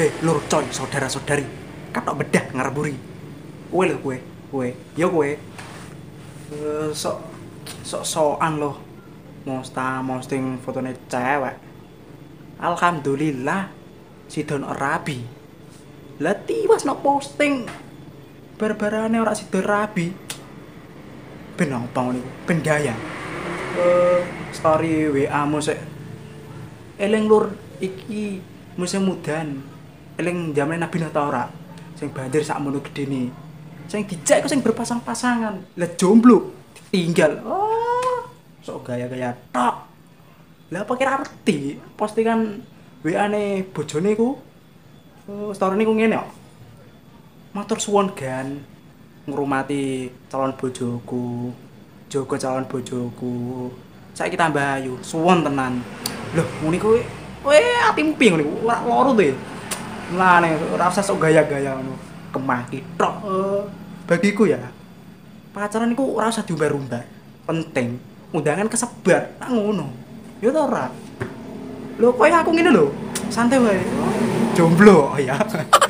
sedulur coy saudara-saudari. Katok bedah ngarepuri kowe lho kowe. Kowe. Ya kowe. Eh, sok sok sokan loh mosta posting fotone cewek. Alhamdulillah si don rabi. Lah tiwas no posting. Barbarane ora sido rabi. Ben apa ngono ben gaya. Eh, story WA mu sik. Eling lur iki musim mudan eling zaman Nabi Nuh ta ora? Sing banjir sak mono gedene sing dijak sing berpasang-pasangan. Lah jomblo ditinggal. Oh sok gaya-gaya tok. Lah apa kira arti? Postingan WA ne bojone ku? Oh, story ku ngene kok matur suwun gan. Ngurmati calon bojoku. Jogo calon bojoku. Saiki tambah ayu. Suwon tenan. Loh ngene kowe kowe atimu piye ngene ora loro lane ora usah sok gaya-gaya ngono. Kemaki tok. Eh, bagiku ya pacaran iku ora usah diumbar-umbar. Penting undangan kesebar tak ngono. Ya ta ora lho kowe aku ngene lho. Santai wae. Jomblo oh ya